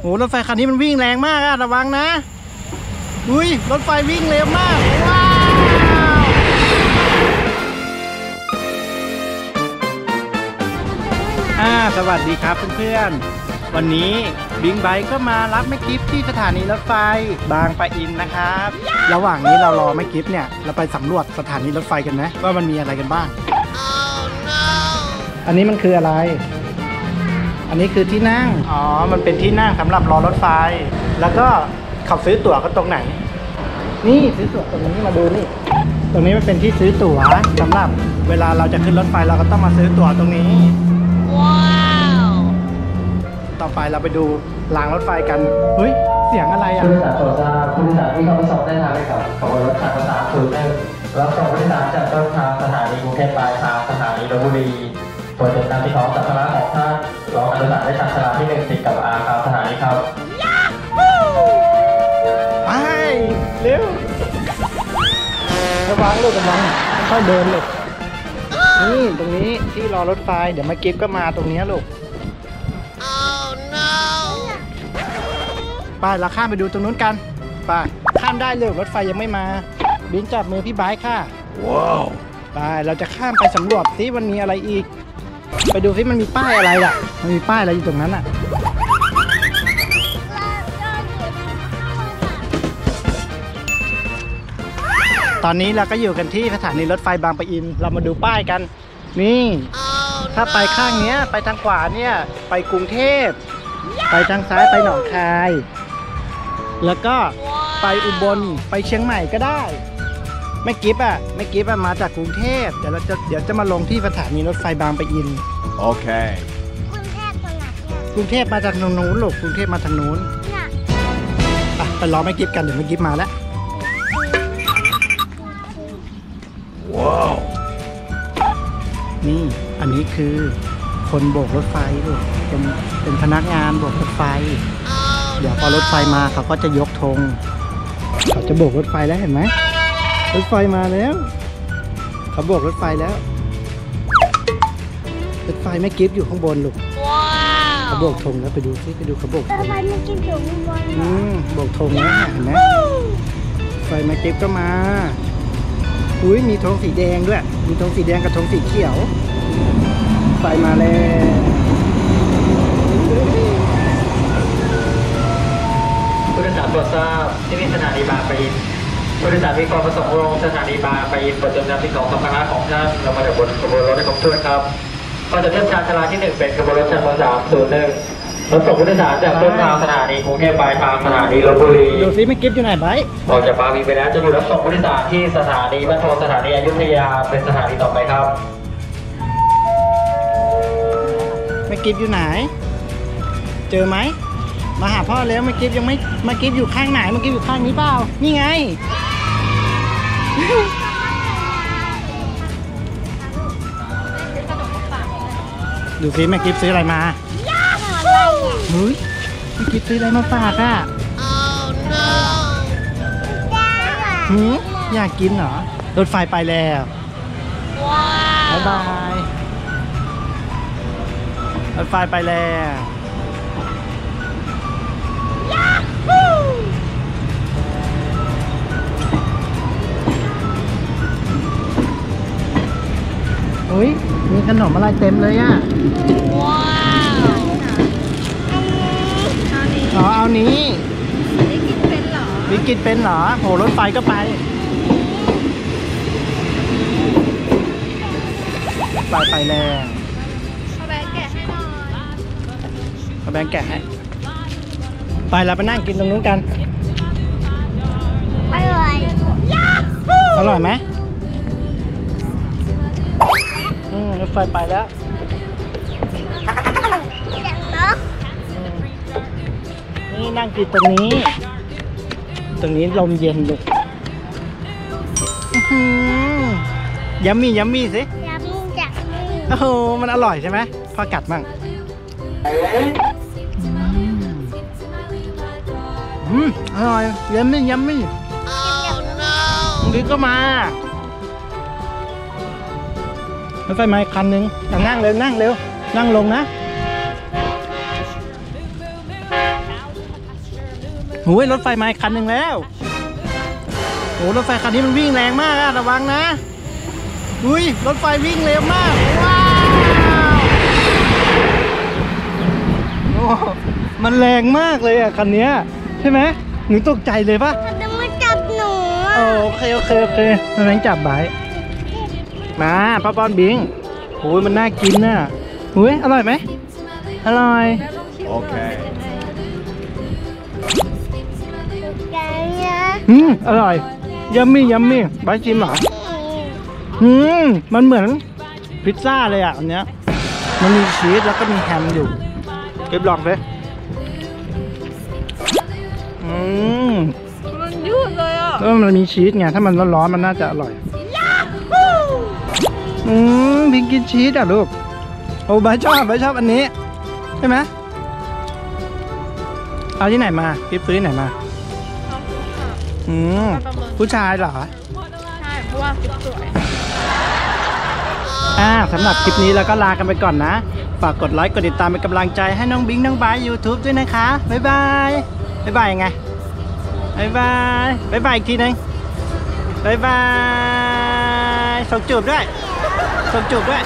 โหรถไฟคันนี้มันวิ่งแรงมากอะระวังนะ อุ้ยรถไฟวิ่งเร็วมาก ว้าวอ่าสวัสดีครับเพื่อนๆ วันนี้บิงไบค์ก็มารับแม่กิฟที่สถานีรถไฟบางปะอินนะครับ ระหว่างนี้เรารอแม่กิฟเนี่ย เราไปสำรวจสถานีรถไฟกันไหมว่ามันมีอะไรกันบ้าง อันนี้มันคืออะไร อันนี้คือที่นั่ง อ๋อ มันเป็นที่นั่งสำหรับรอรถไฟ แล้วก็เขาซื้อตั๋วก็ตรงไหน นี่ซื้อตั๋วตรงนี้มาดูนี่ ตรงนี้มันเป็นที่ซื้อตั๋วสำหรับเวลาเราจะขึ้นรถไฟเราก็ต้องมาซื้อตั๋วตรงนี้ ว้าว ต่อไปเราไปดูรางรถไฟกัน เฮ้ย เสียงอะไรอะผู้โดยสารโปรดทราบผู้โดยสารที่เข้ามาส่งได้ทางไปกับขบวนรถสายประสานศูนย์หนึ่งรับส่งผู้โดยสารจากต้นทางสถานีกรุงเทพปลายทางสถานีลพบุรี โปรดติดตามที่ของสัมภาระของท่านรองอนุสารได้ทางชลาที่หนึ่งติดกับอาคารสถานีครับไปเร็วระวังลูกระวังค่อยๆเดินลูกนี่ตรงนี้ที่รอรถไฟเดี๋ยวมากิฟก็มาตรงนี้ลูกไปเราข้ามไปดูตรงนู้นกันไปข้ามได้เลยรถไฟยังไม่มา บินจับมือพี่ไบค์ค่ะ ว้าวไปเราจะข้ามไปสำรวจซิมันมีอะไรอีก ไปดูซิมันมีป้ายอะไรล่ะ มันมีป้ายอะไรอยู่ตรงนั้นอะตอนนี้เราก็อยู่กันที่สถานีรถไฟบางปะอิน เรามาดูป้ายกัน นี่ ถ้าไปข้างเนี้ย ไปทางขวาเนี่ย ไปกรุงเทพ ไปทางซ้ายไปหนองคาย แล้วก็ไปอุบล ไปเชียงใหม่ก็ได้ แม่กิฟอะแม่กิฟอะมาจากกรุงเทพเดี๋ยวเราจะเดี๋ยวจะมาลงที่สถานีรถไฟบางปะอิน Okay. กรุงเทพมาจากทางนู้นลูกกรุงเทพมาทางนู้นไปไปรอแม่กิฟกันเดี๋ยวแม่กิฟมาแล้ว Whoa. นี่อันนี้คือคนโบกรถไฟลูกเป็นเป็นพนักงานโบกรถไฟ เดี๋ยวพอรถไฟมาเขาก็จะยกธงเขาจะโบกรถไฟแล้วเห็นไหม รถไฟมาแล้วเขาโบกรถไฟแล้ว รถไฟไม่กิฟอยู่ข้างบนลูกเขาโบกธงแล้วไปดูซิไปดูเขาโบกธแล้วงมันไม่กินถุงบนอืมโบกธงแล้วเห็นไหมไฟมากิฟก็มาอุ้ยมีธงสีแดงด้วย มีธงสีแดงกับธงสีเขียว ไฟมาแล้วผู้โดยสารโปรดทราบที่นี่สถานีบางปะอิน ผู้โดยสารมีความประสงค์ลงสถานีบางปะอินโปรดจำนำที่ของสัมภาระของท่านลงมาจากบนขบวนรถให้ครบถ้วนครับก็จะเทียบชานชาลาที่หนึ่งเป็นขบวนรถชั้นสามศูนย์หนึ่งรถส่งผู้โดยสารจากต้นทางสถานีกรุงเทพปลายทางสถานีลพบุรีดูซิไม่กิฟอยู่ไหนไบร์ทออกจากบางพีไปแล้วจะดูรับส่งผู้โดยสารที่สถานีบ้านโพสถานีอยุธยาเป็นสถานีต่อไปครับไม่กิฟอยู่ไหน เจอไหมมาหาพ่อแล้วไม่กิฟยังไม่มากิฟอยู่ข้างไหนมากิฟอยู่ข้างนี้เปล่า นี่ไง ดูซิแม่กิฟซื้ออะไรมาอะไรอะเฮ้ยแม่กิฟซื้ออะไรมาฝากอะแก้วอะหืมอยากกินเหรอ รถไฟไปแล้วบ๊ายบาย รถไฟไปแล้ว อะไรเต็มเลยอะอ๋อเอานี้วิกินเป็นเหรอโหรถไฟก็ไปไปไปแล้วเอาแบงค์แกะให้หน่อยเอาแบงค์แกะให้ ไปเราไปนั่งกินตรงนู้นกัน อร่อยอร่อยไหม อืมรถไฟไปแล้วเสียงนกนี่นั่งกินตรงนี้ ตรงนี้ลมเย็นลูกอื้อหือยัมมี่ยัมมี่สิยำมุ้งจากมือโอ้โหมันอร่อยใช่ไหมพ่อกัดมั่งอืมอร่อยยัมมี่ยัมมี่ตรงนี้ก็มา รถไฟมาอีกคันหนึ่งอะนั่งเร็วนั่งเร็วนั่งลงนะโอ้ยรถไฟมาอีกคันหนึ่งแล้วโอ้รถไฟคันนี้มันวิ่งแรงมากอะระวังนะอุ้ยรถไฟวิ่งเร็วมากว้าวโอ้มันแรงมากเลยอะคันเนี้ยใช่ไหมหนูตกใจเลยปะเขาจะมาจับหนูอะโอเคโอเคโอเคมาแบงค์จับไว้ มาป้าป้อนบิงโอ้ยมันน่ากินน่ะอุ้ยอร่อยไหมอร่อย Okay. ใจนะอืมอร่อยยัมมี่ยัมมี่บายชิมเหรออืมมันเหมือนพิซซ่าเลยอะอันเนี้ยมันมีชีสแล้วก็มีแฮมอยู่เก็บลองเลยอืมมันยืดเลยอะแล้วมันมีชีสไงถ้ามันร้อนๆมันน่าจะอร่อย อืมพิงกินชีสอะลูก โอ้บายชอบบายชอบอันนี้ ใช่ไหมเอาที่ไหนมาพิบซื้อที่ไหนมา อืมผู้ชายเหรอ ใช่เพราะว่าคลิปสวย อ่าสำหรับคลิปนี้เราก็ลากันไปก่อนนะ ฝากกดไลค์กดติดตามเป็นกำลังใจให้น้องบิงน้องบาย YouTube ด้วยนะคะ บ๊ายบาย บ๊ายบายยังไง บ๊ายบาย บ๊ายบายอีกทีหนึง บ๊ายบายส่งจูบด้วย ส่งจูบด้วย